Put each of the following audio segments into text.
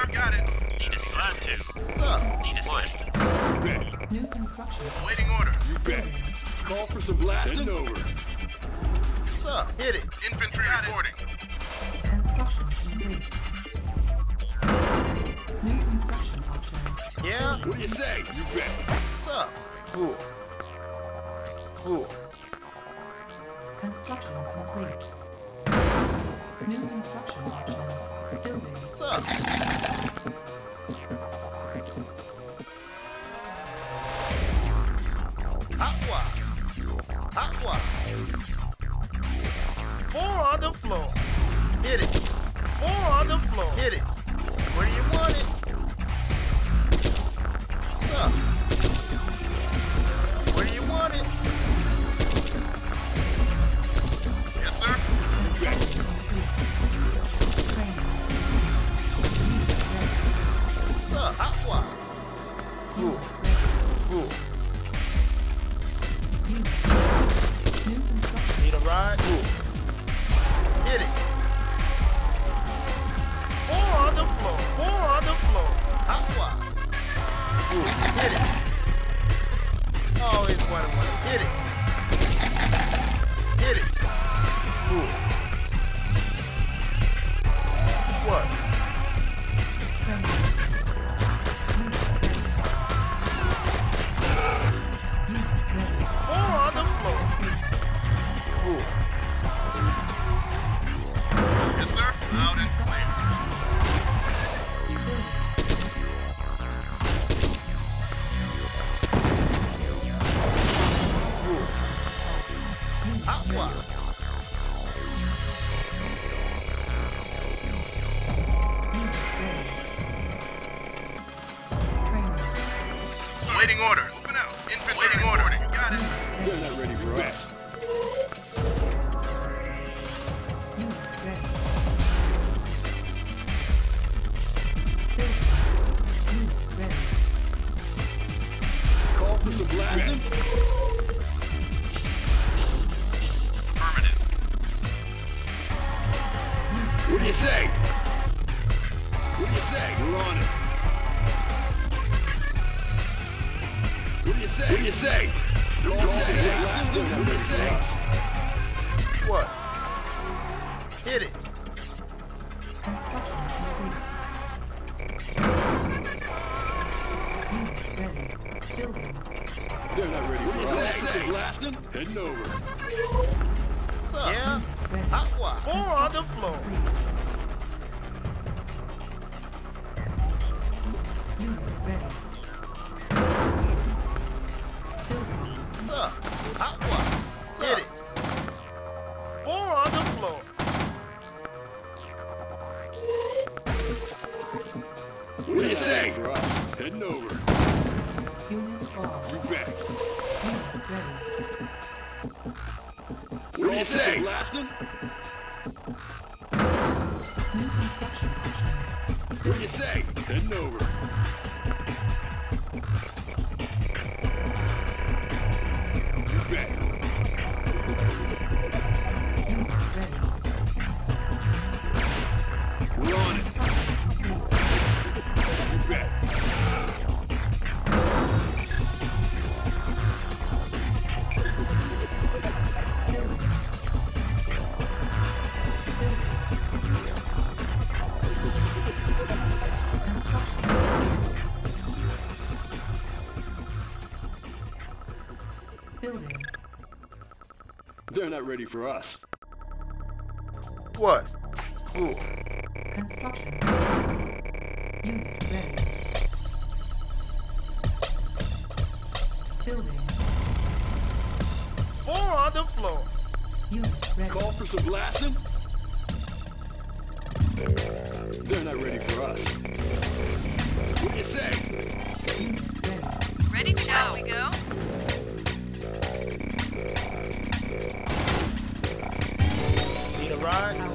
sir. Got it. Need assistance. What's up? Need assistance. Bet. New construction. Waiting order. You bet. Call for some blasting? over. What's up? Hit it. Infantry reporting. Construction complete. New construction options. Yeah? What do you say? You bet. What's up? Cool. Cool. Construction complete. New construction options. Building. What's up? Ride? What do you say? What do you say? We're on it. What do you say? What do you say? Call for some blasting? What do you say? What? Hit it. Construction complete. Unit ready. Building. They're not ready for us. Call for some blasting? Heading over. What's up? Yeah? Hot wire. Four on the floor. Complete. They're not ready for us. What? Cool. Construction. Unit ready. Building. Four on the floor. Unit ready. Call for some blasting? They're not ready for us. What do you say? Ready. Ready to go. we go. Ride?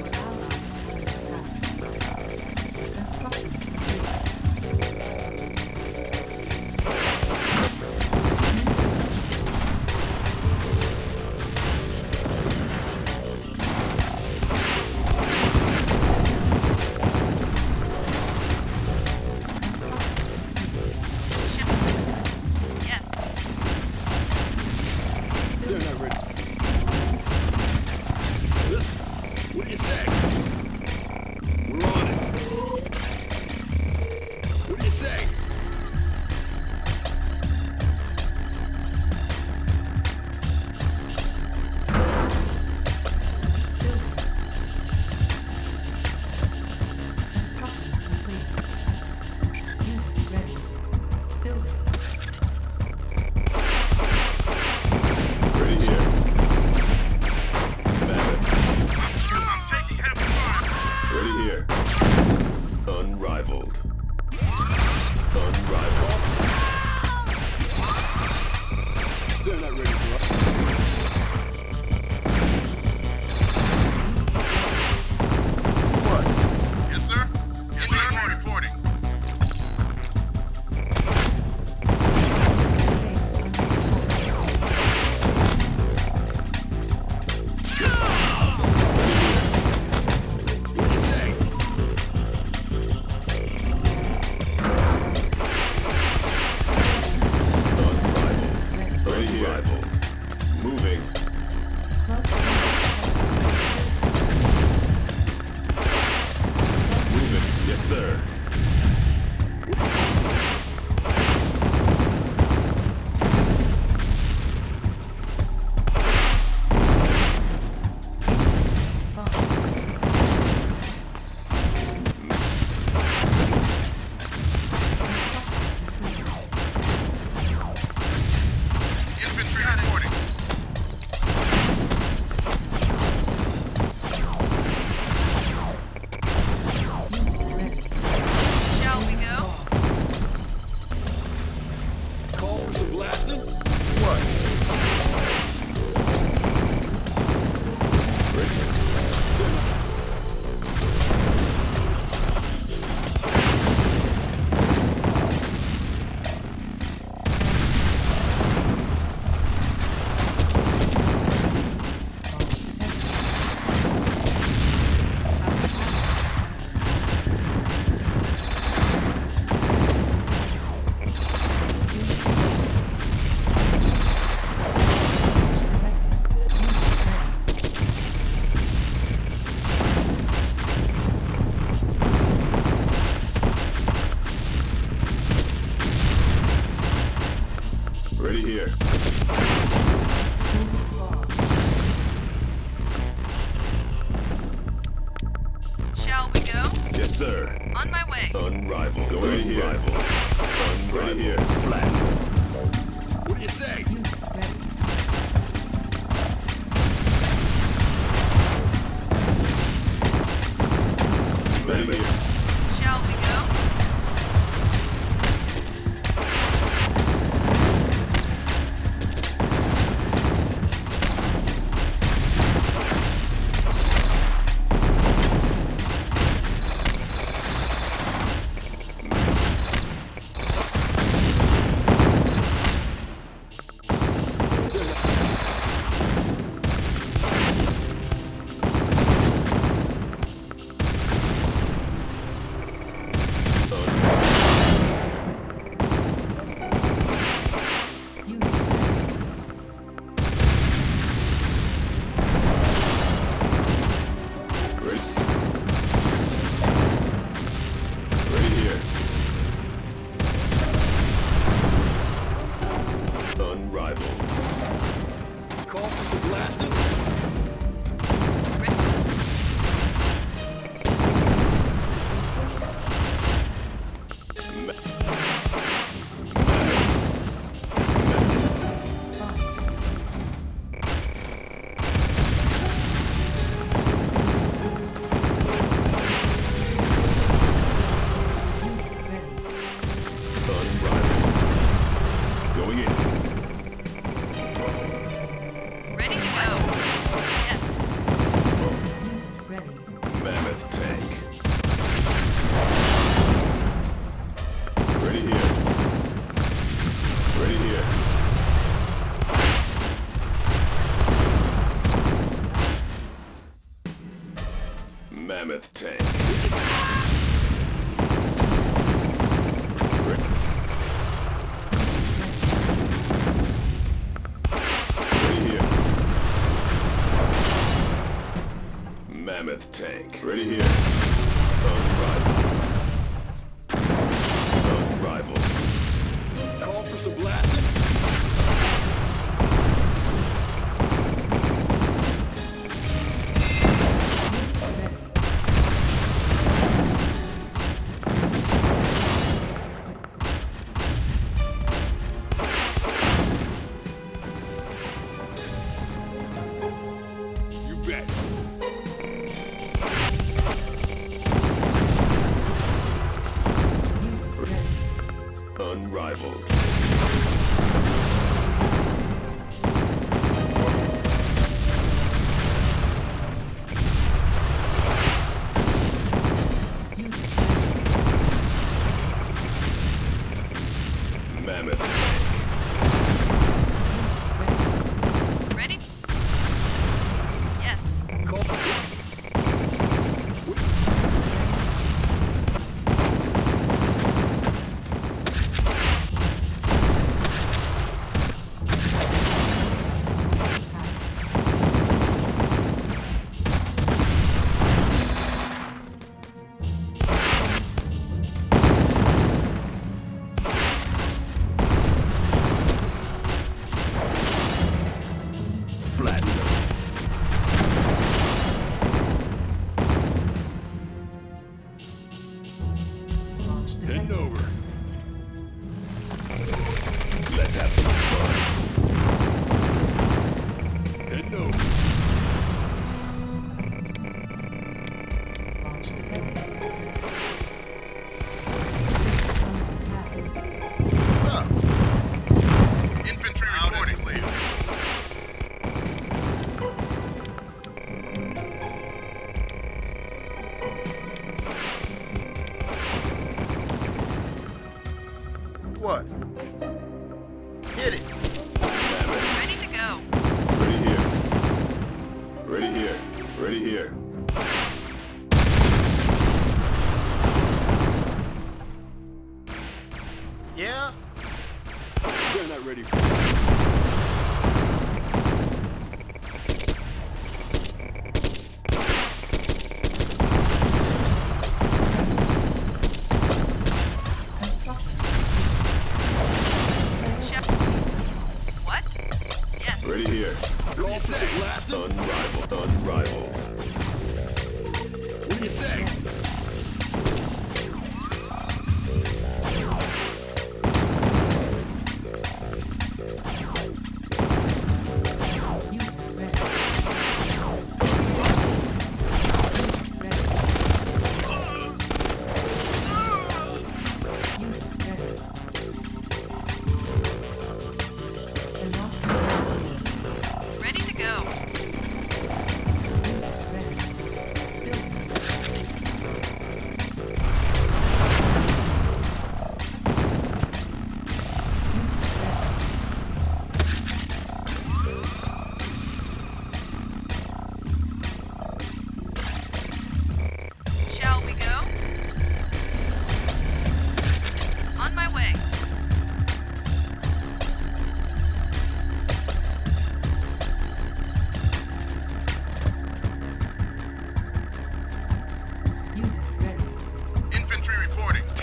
mammoth tank. Ready here. Unrivaled. Unrivaled. Call for some blast. unrivaled.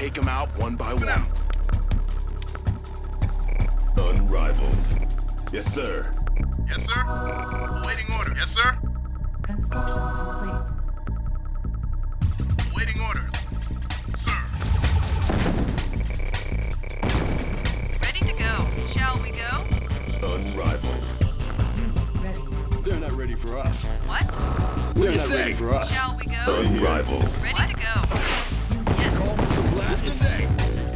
take them out one by one. Unrivaled. Yes, sir. Yes, sir. Waiting order. Yes, sir. Construction complete. Waiting order. Sir. Ready to go. Shall we go? Unrivaled. Ready. They're not ready for us. What? They're what not ready for us. Shall we go? Unrivaled. Ready what? to go. Just a sec.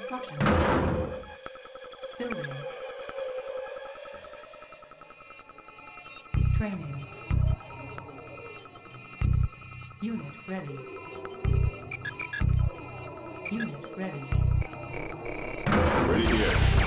Construction. Building. Training. Unit ready. Unit ready. Ready here.